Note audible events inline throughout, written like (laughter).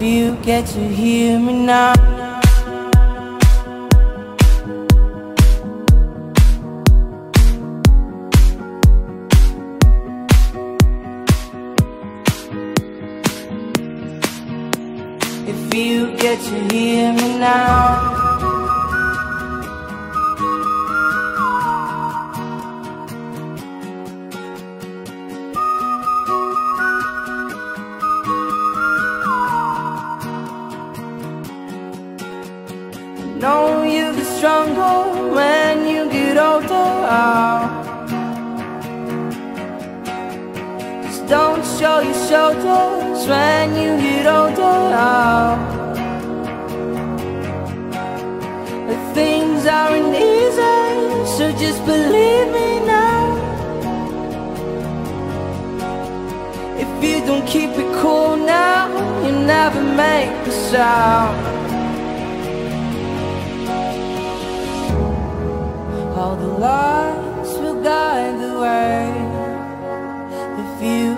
You get to hear me now. Don't show your shoulders when you get older. But things aren't easy, so just believe me now. If you don't keep it cool now, you never make a sound. All the lights will guide the way.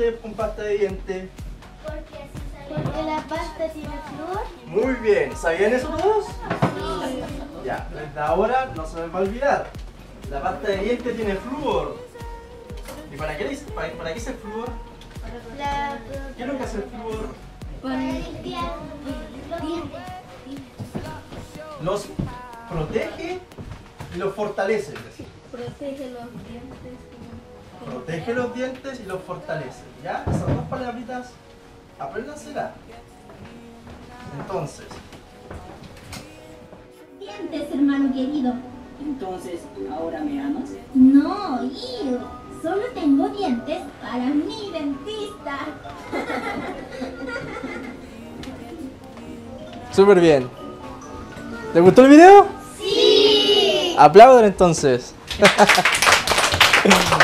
¿Por qué creen ustedes con pasta de diente? Porque la pasta tiene flor. Muy bien, ¿sabían eso todos? Ya, desde ahora no se me va a olvidar. La pasta de diente tiene flúor. ¿Y para qué, para, para qué es el flúor? La, ¿Qué es lo que hace el flúor? para limpiar los dientes. Los protege y los fortalece. Protege los dientes. Protege los dientes y los fortalece. ¿Ya? Esas dos palabritas, apréndanselas. Entonces, Dientes, hermano querido. Entonces, ¿ahora me amas? No, hijo. Solo tengo dientes para mi dentista. (laughs) súper bien. ¿Les gustó el video? Sí. Aplaudan entonces. (laughs)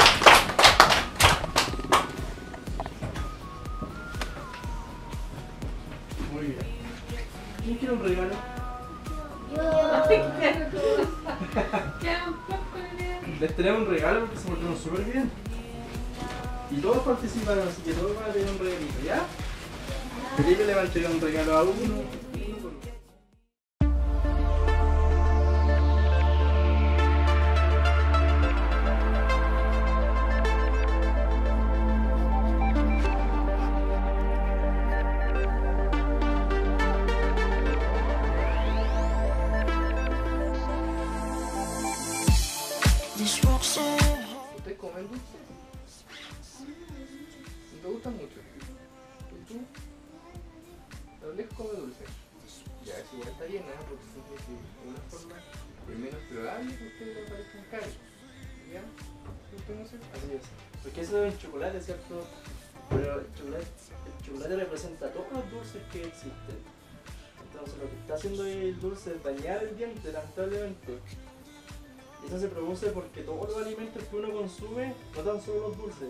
Les tenemos un regalo porque se portaron súper bien. Y todos participaron, así que todos van a tener un regalito, ¿ya? Felipe le va a entregar un regalo a uno. Probable que a ustedes le parezcan caros. ¿Ya? ¿Usted no sé? Así es. Porque eso es el chocolate, ¿cierto? Pero el chocolate, representa todos los dulces que existen. Entonces lo que está haciendo el dulce es dañar el diente, lamentablemente. Y eso se produce porque todos los alimentos que uno consume, no tan solo los dulces,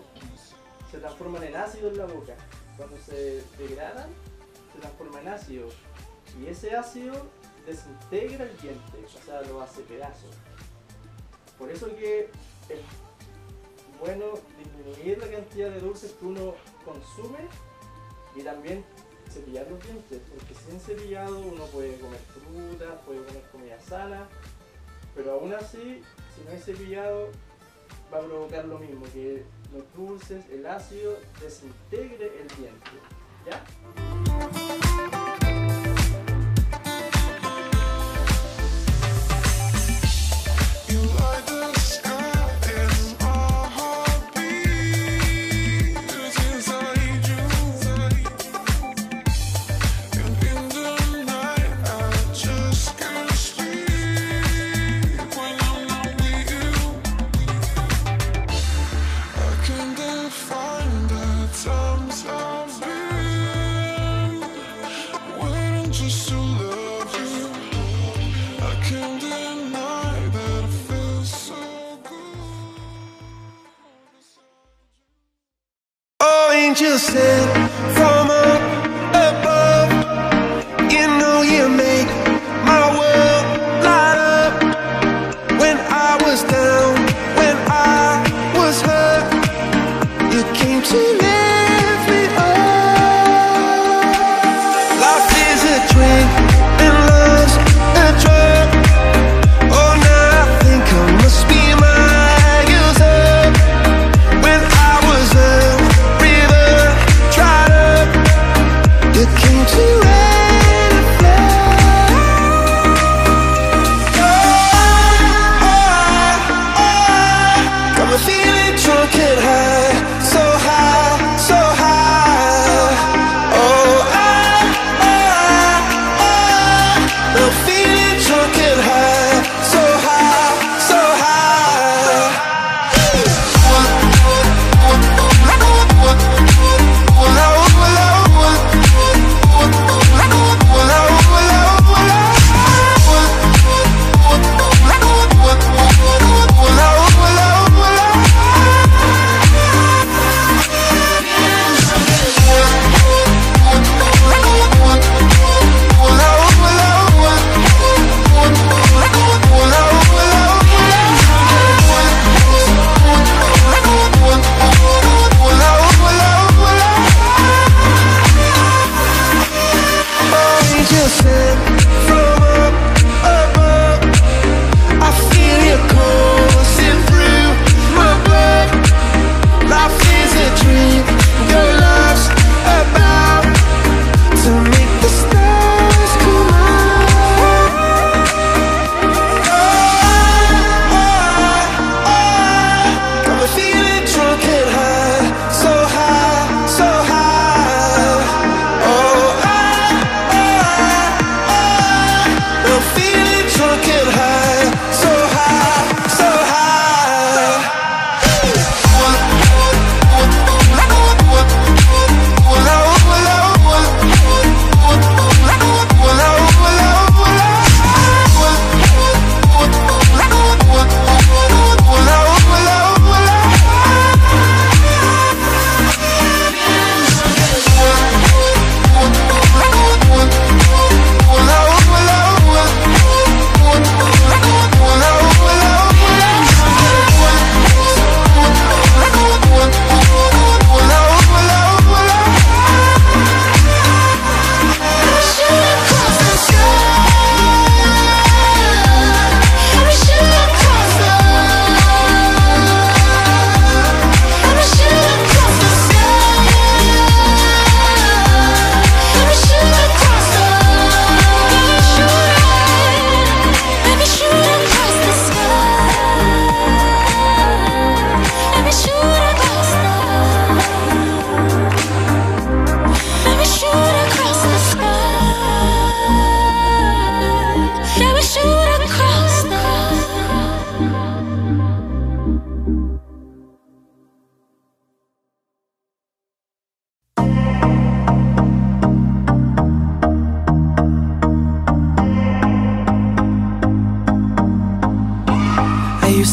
se transforman en ácido en la boca. Cuando se degradan, se transforman en ácido. Y ese ácido desintegra el diente, o sea, lo hace pedazos. Por eso que es bueno disminuir la cantidad de dulces que uno consume y también cepillar los dientes, porque sin cepillado uno puede comer fruta, puede comer comida sana, pero aún así, si no es cepillado, va a provocar lo mismo, que los dulces, el ácido, desintegre el diente. ¿Ya? I said.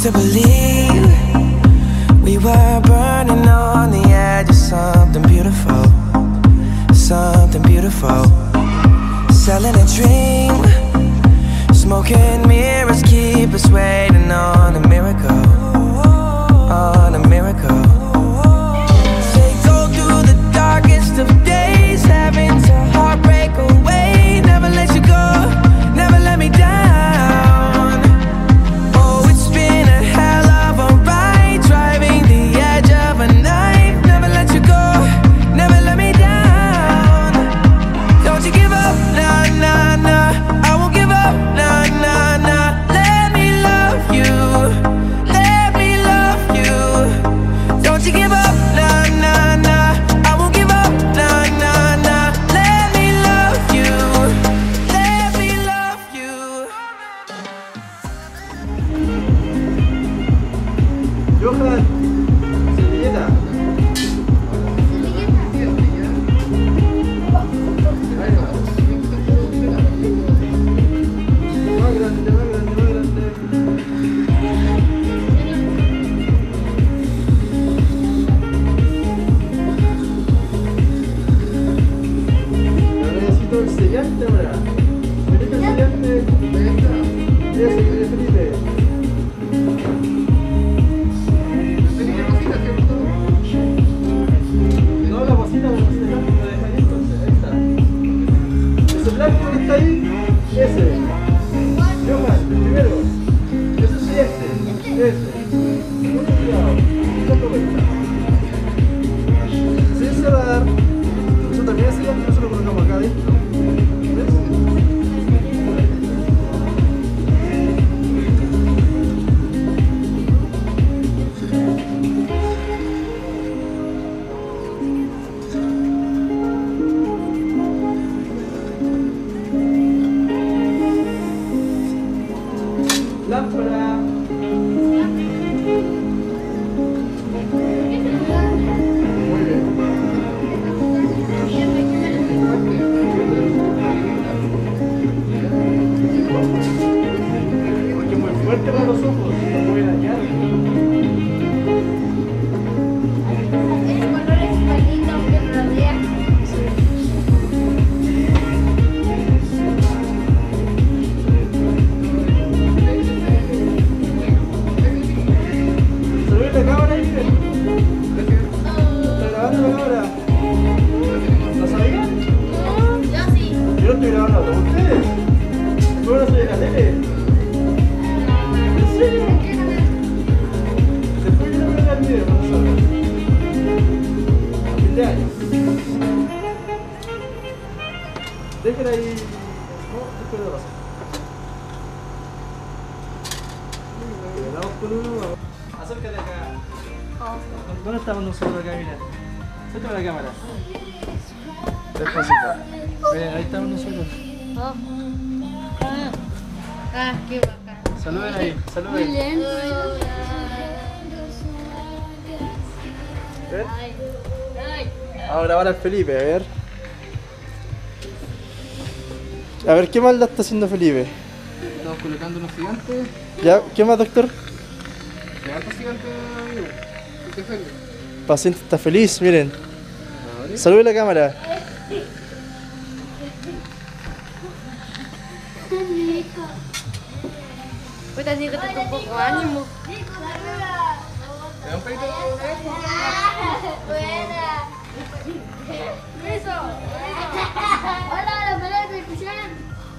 to believe we were burning on the edge of something beautiful, something beautiful. Selling a dream, smoking mirrors. Acércate a la cámara. Despacito. Ven, ahí estamos nosotros. Ah, qué bacán. Saluden ahí, saluden. lento. ¿Ven? Ay, ay. Vamos a grabar al Felipe, a ver. A ver, ¿qué maldad está haciendo Felipe? Estamos colocando unos gigantes. ¿Ya? ¿Qué más, doctor? Gigantes gigantes, amigo. ¿Qué? El paciente está feliz, miren. Ahora. Salude a la cámara. Puta, sí que te un poco ánimo. ¿Me da un pedito de Eso. Hola, (laughs) la pelea de.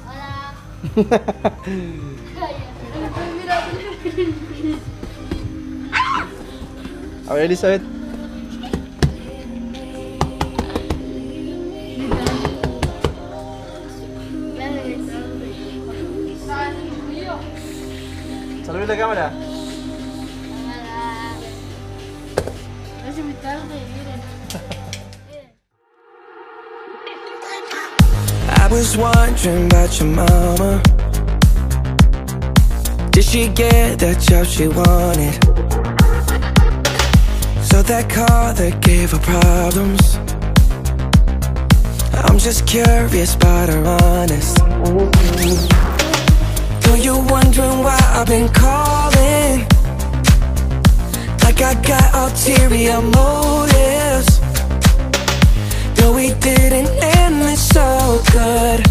Hola. A ver, Elizabeth. Cámara. No se tarde, miren. I was wondering about your mama. Did she get that job she wanted? So that car that gave her problems. I'm just curious about her honest. You're wondering why I've been calling. Like I got ulterior motives. No, we didn't end it so good.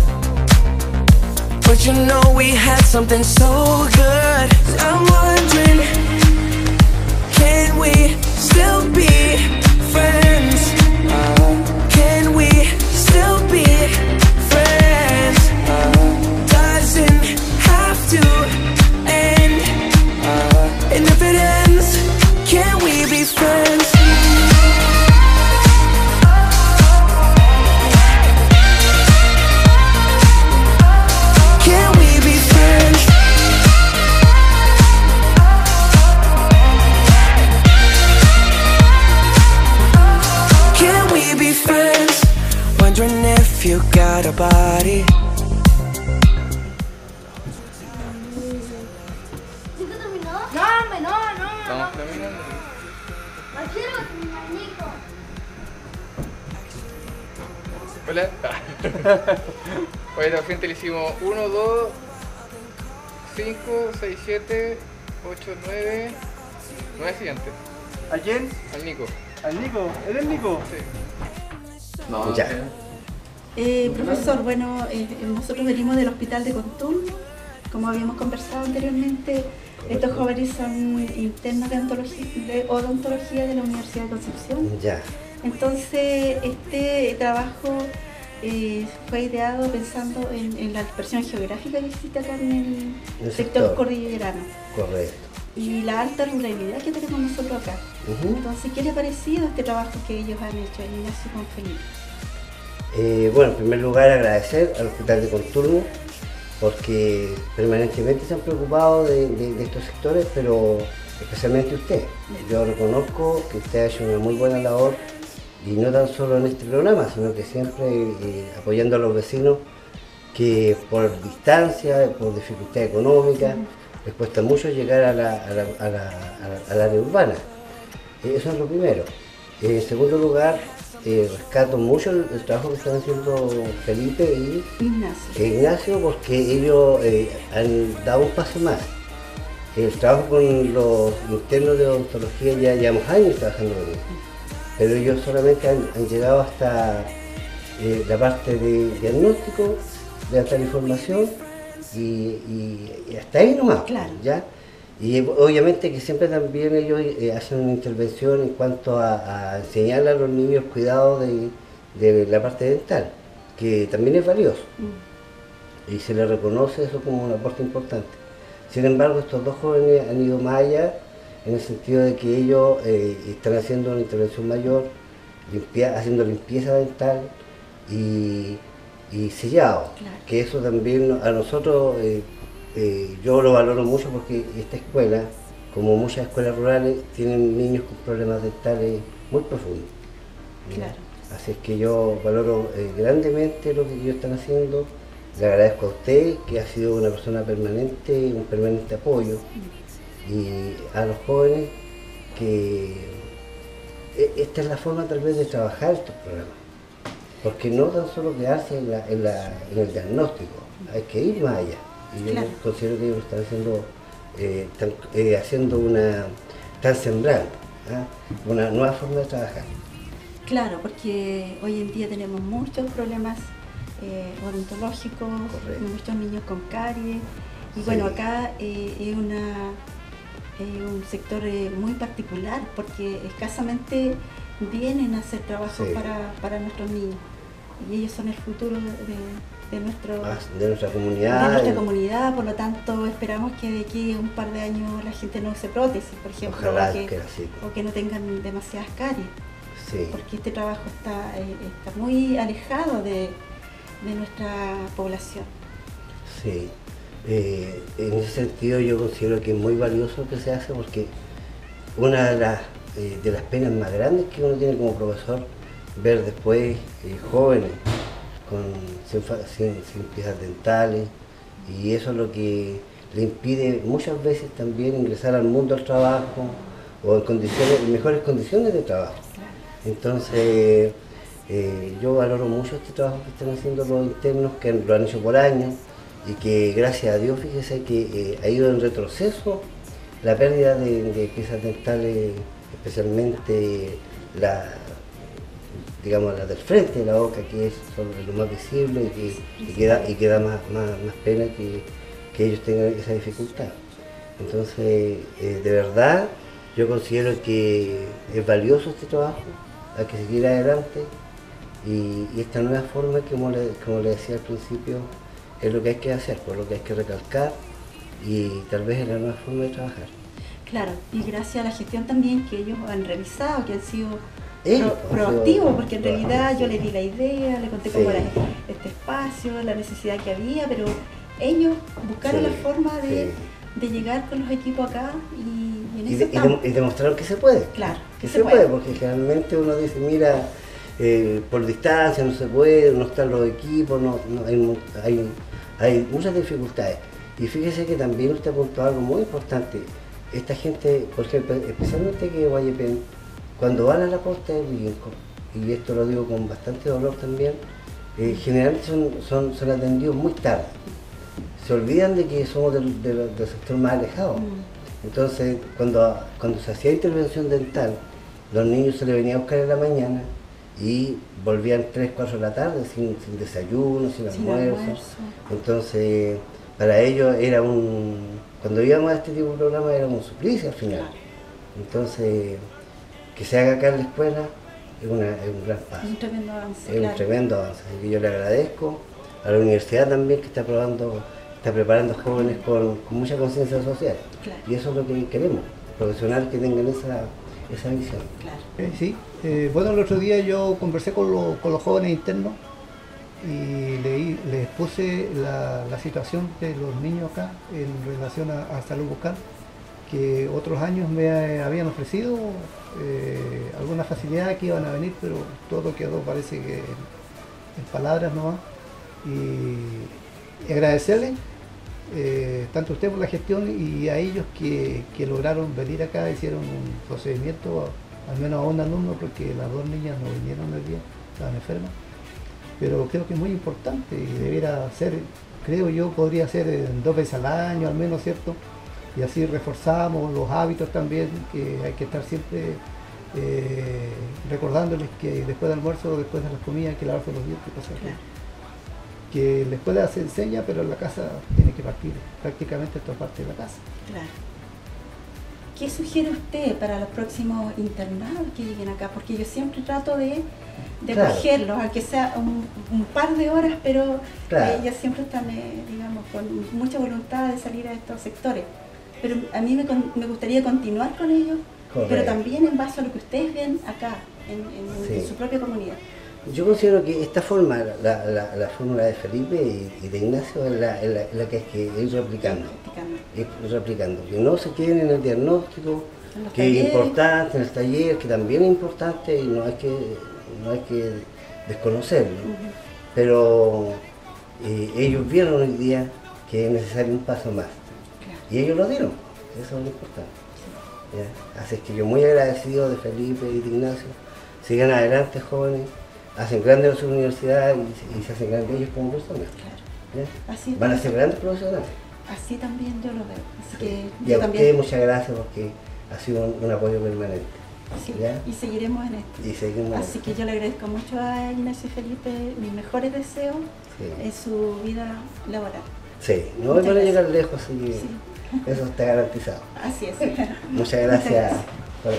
But you know we had something so good. I'm wondering, can we still be friends? (laughs) La gente le hicimos 1, 2, 5, 6, 7, 8, 9, 9 siguientes. ¿A quién? Al Nico. ¿Al Nico? ¿Eres Nico? Sí. No, Ya. sé. Eh, profesor, bueno, eh, nosotros venimos del hospital de Contul, como habíamos conversado anteriormente, estos jóvenes son internos de, ontología- de odontología de la Universidad de Concepción. Ya. Entonces, este trabajo eh, fue ideado pensando en, en la dispersión geográfica que existe acá en el, El sector, sector. cordillerano Correcto. y la alta ruralidad que tenemos nosotros acá. Ujú. Entonces, ¿qué le ha parecido este trabajo que ellos han hecho en Ignacio con Felipe? Eh, bueno, en primer lugar agradecer al Hospital de Conturno porque permanentemente se han preocupado de, de- de estos sectores, pero especialmente usted. Yo reconozco que usted ha hecho una muy buena labor y no tan solo en este programa, sino que siempre eh, apoyando a los vecinos que por distancia, por dificultad económica, les cuesta mucho llegar a la, a la- a la- a la- al área urbana. Eh, Eso es lo primero. En segundo lugar, eh, rescato mucho el, el trabajo que están haciendo Felipe y Ignacio. e Ignacio porque ellos eh, han dado un paso más. El trabajo con los internos de odontología ya llevamos años trabajando con ellos, pero ellos solamente han, han llegado hasta eh, la parte de diagnóstico, de hasta la información y, y- y hasta ahí nomás. Claro. ¿ya? Y obviamente que siempre también ellos eh, hacen una intervención en cuanto a, a a los niños cuidado de, de la parte dental, que también es valioso y se le reconoce eso como un aporte importante. Sin embargo, estos dos jóvenes han ido más allá en el sentido de que ellos eh, están haciendo una intervención mayor, limpia- haciendo limpieza dental y, y sellado. Claro. Que eso también a nosotros, eh, eh, yo lo valoro mucho porque esta escuela, como muchas escuelas rurales, tienen niños con problemas dentales muy profundos. Claro. Así es que yo valoro grandemente lo que ellos están haciendo. Le agradezco a usted, que ha sido una persona permanente, un permanente apoyo. Y a los jóvenes, que e- esta es la forma tal vez de trabajar estos programas. Porque no tan solo quedarse en, la- en la- en el diagnóstico, hay que ir más allá. Y yo Claro. considero que ellos lo están haciendo, eh, están, eh, haciendo una, están sembrando ¿ah? una nueva forma de trabajar. Claro, porque hoy en día tenemos muchos problemas eh, odontológicos, Correcto. muchos niños con caries. Y bueno, acá eh, es una, un sector eh, muy particular porque escasamente vienen a hacer trabajo Sí. para, para nuestros niños. Y ellos son el futuro de, de nuestro, Más de nuestra de comunidad. nuestra y- comunidad, por lo tanto esperamos que de aquí a un par de años la gente no use prótesis, por ejemplo, Ojalá o, que, que así. o que no tengan demasiadas caries Sí, porque este trabajo está, eh, está muy alejado de, de nuestra población. sí. Eh, en ese sentido yo considero que es muy valioso que se hace porque una de las, eh, penas más grandes que uno tiene como profesor, ver después eh, jóvenes sin, sin- piezas dentales y eso es lo que le impide muchas veces también ingresar al mundo del trabajo o en mejores condiciones de trabajo. Entonces, yo valoro mucho este trabajo que están haciendo los internos, que lo han hecho por años y que gracias a Dios, fíjese que eh, ha ido en retroceso la pérdida de, de piezas dentales, especialmente la, digamos, la del frente la boca, que es sobre lo más visible y que, y que da, y que más, más pena que, que ellos tengan esa dificultad. Entonces, eh, de verdad, yo considero que es valioso este trabajo, hay que seguir adelante y, y esta nueva forma, que como le, como le decía al principio, es lo que hay que hacer, por lo que hay que recalcar y tal vez es la nueva forma de trabajar. Claro, y gracias a la gestión también que ellos han revisado, que han sido pro- proactivos, porque en realidad yo sí. le di la idea, le conté cómo era este espacio, la necesidad que había, pero ellos buscaron Sí, la forma de, llegar con los equipos acá y, y en Y, de- y de- estamos. y demostraron que se puede. Claro, que se, puede, porque generalmente uno dice, mira, eh, por distancia no se puede, no están los equipos, no, no- hay, hay, hay muchas dificultades. Y fíjese que también usted apuntó algo muy importante. Esta gente, por ejemplo, especialmente que Guayepén, cuando van a la costa de Villinco, y esto lo digo con bastante dolor también, eh, generalmente son, son, son atendidos muy tarde. Se olvidan de que somos del, del- del sector más alejado. Mm. Entonces, cuando, cuando se hacía intervención dental, los niños se les venía a buscar en la mañana y volvían 3, 4 de la tarde sin, sin desayuno, sin, Sin almuerzo. almuerzo. Entonces, para ellos era un. Cuando íbamos a este tipo de programa era un suplicio al final. Entonces, que se haga acá en la escuela es, una- es un gran paso. Es un tremendo avance. Es un tremendo avance. Así que yo le agradezco a la universidad también que está probando, está preparando jóvenes con, con mucha conciencia social. Claro. Y eso es lo que queremos, profesionales que tengan esa, esa visión. Claro. Eh, sí, eh, bueno, el otro día yo conversé con, lo- con los jóvenes internos y leí- les puse la, la situación de los niños acá en relación a, a salud bucal, que otros años me habían ofrecido eh, alguna facilidad que iban a venir, pero todo quedó parece que en palabras nomás. Y, y agradecerles eh, tanto usted por la gestión y a ellos que, que lograron venir acá, hicieron un procedimiento, al menos a un alumno, porque las dos niñas no vinieron el día, estaban enfermas. Pero creo que es muy importante y debiera ser, creo yo, podría ser dos veces al año al menos, ¿cierto? Y así reforzamos los hábitos también, que hay que estar siempre eh, recordándoles que después del almuerzo, después de las comidas, hay que lavarse los dientes, cosas Claro. que en la escuela se enseña, pero en la casa tiene que partir. Prácticamente esto es parte de la casa. Claro. ¿Qué sugiere usted para los próximos internados que lleguen acá? Porque yo siempre trato de, de Claro. acogerlos, aunque sea un, un par de horas, pero Claro. siempre están, eh, digamos, con mucha voluntad de salir a estos sectores. Pero a mí me, gustaría continuar con ellos, pero también en base a lo que ustedes ven acá, en, en- en su propia comunidad. Yo considero que esta forma, la, la, la fórmula de Felipe y, y de Ignacio, es la, es que hay que ir replicando. Ir replicando. Que no se queden en el diagnóstico, En que es importante, en el taller, que también es importante y no hay que, no hay que desconocerlo. Pero eh, ellos vieron hoy día que es necesario un paso más. Claro. Y ellos lo dieron, eso es lo importante. Así es que yo muy agradecido de Felipe y de Ignacio. Sigan adelante jóvenes, hacen grandes su universidad y, se- y se hacen grandes ellos como personas. Claro. Van a ser grandes profesionales. así también yo lo veo. Así que Y yo a también. ustedes muchas gracias porque ha sido un, un apoyo permanente. Y seguiremos en esto. Y seguimos. Así que yo le agradezco mucho a Ignacio Felipe mis mejores deseos Sí. en su vida laboral. Sí, no Muchas van a llegar lejos, así que Sí. eso está garantizado. Así es. Muchas gracias gracias. por.